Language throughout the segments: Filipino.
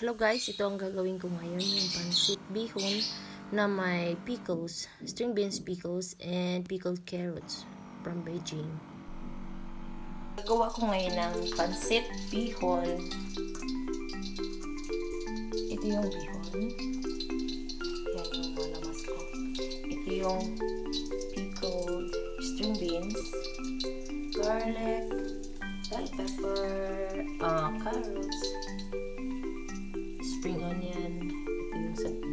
Hello guys, ito ang gagawin ko ngayon, yung pancit bihon na may pickles, string beans pickles, and pickled carrots from Beijing. Gagawa ko ngayon ng pancit bihon. Ito yung bihon. Yan yung malamas. Ito yung pickled string beans, garlic, bell pepper, uh, carrots,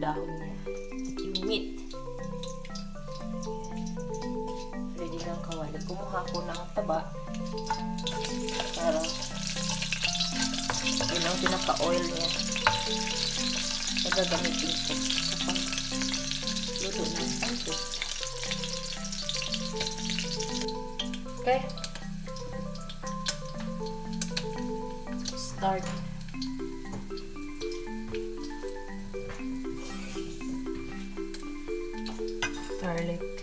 dahon niya, yung meat. Ready ng kawali. Kumuha ko ng taba para yun ang pinaka-oil niya. Nagagamitin ko kapag luto ng pancit. Okay. Start. Garlic.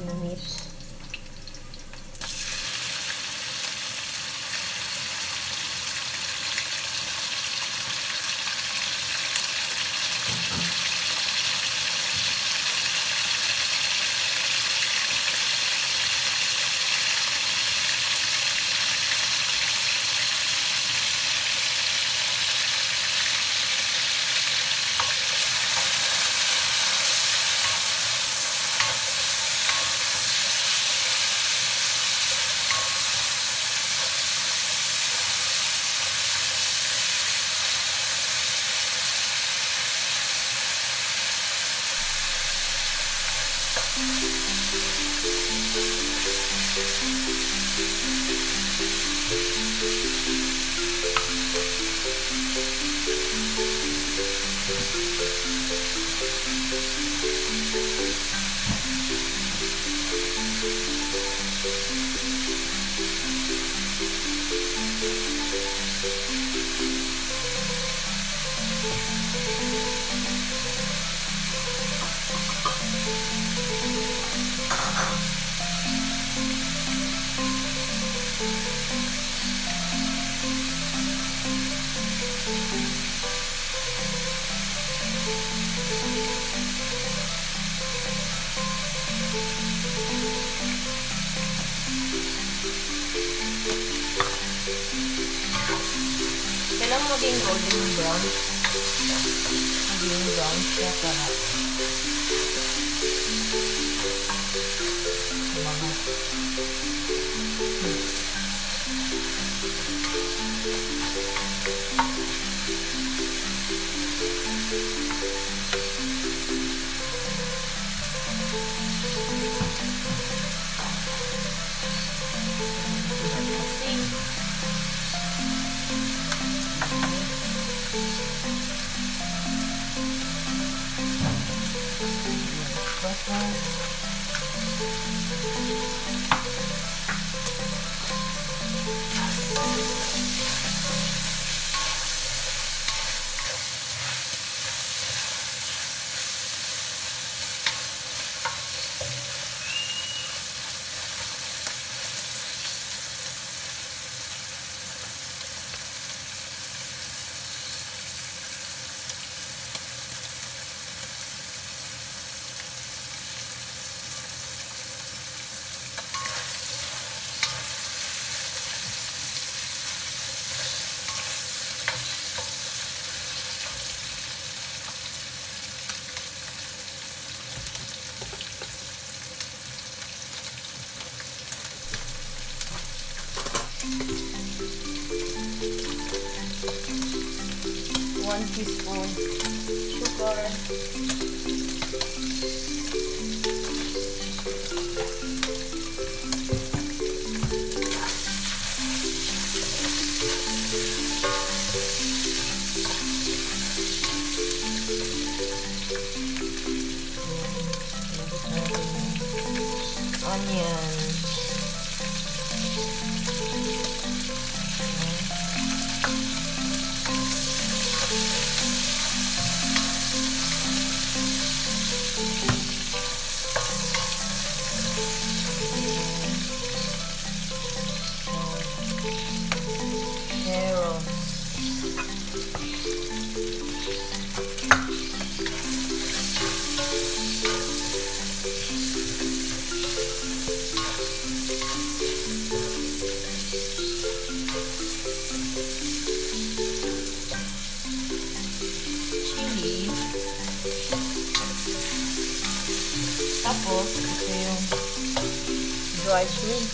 Yung meat. Música golden brown. Maging brown siya spoon sugar onion Tapos, ito yung dry shrimp.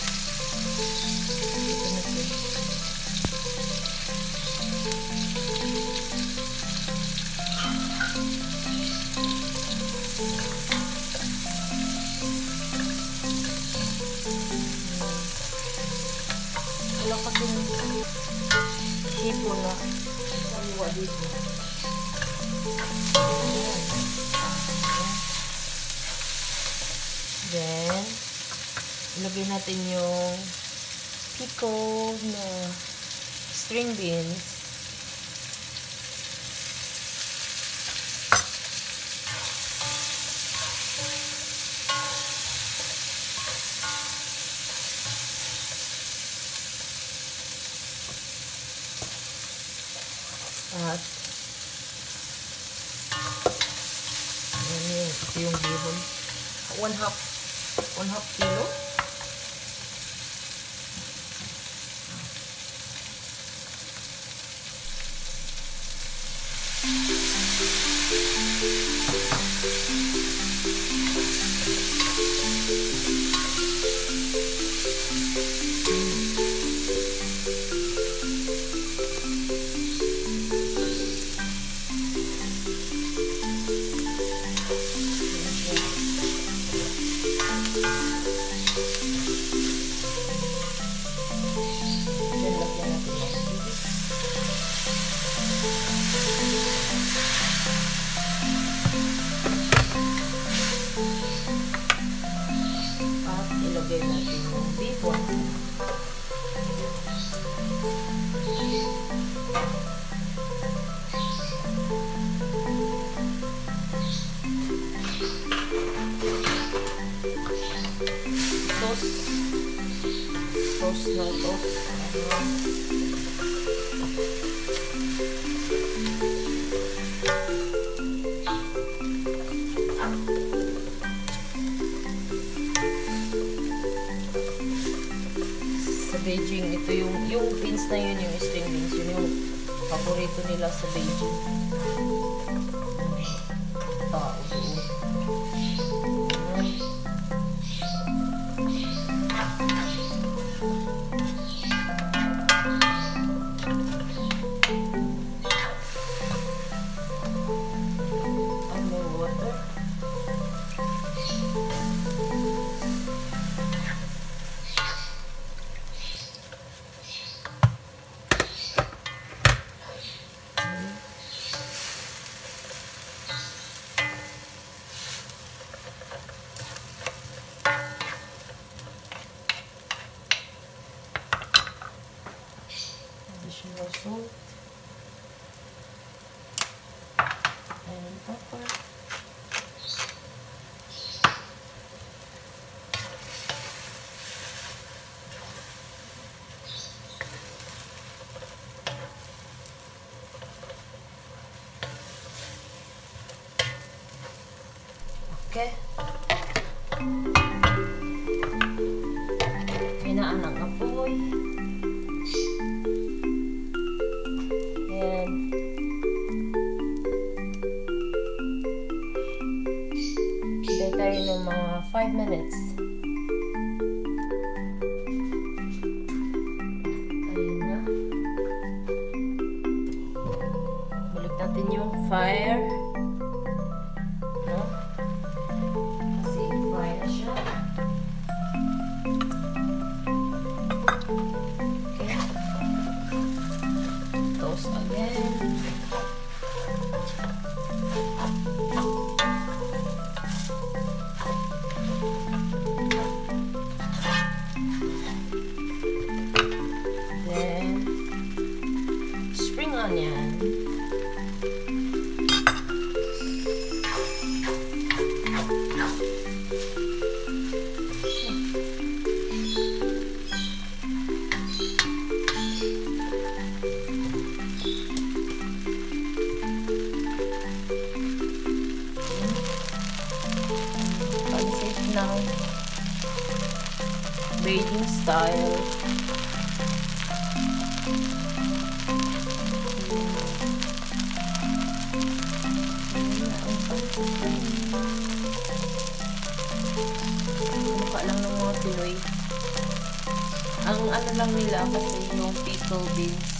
Ito na siya. Wala kasing hipon na saliwa dito. Then, ilagay natin yung pickled na string beans. At yan yung, yung bihon. One half, At ilagay natin yung bacon. Na yun, yung string yun yung paborito nila sa Beijing. And Balik natin yung fire. Style. Mukha lang ng mga Pinoy. Ang ano lang nila kasi yung pickle beans.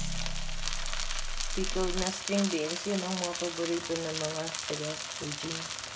Pickled na string beans, yun ang mga paborito ng mga taga Beijing.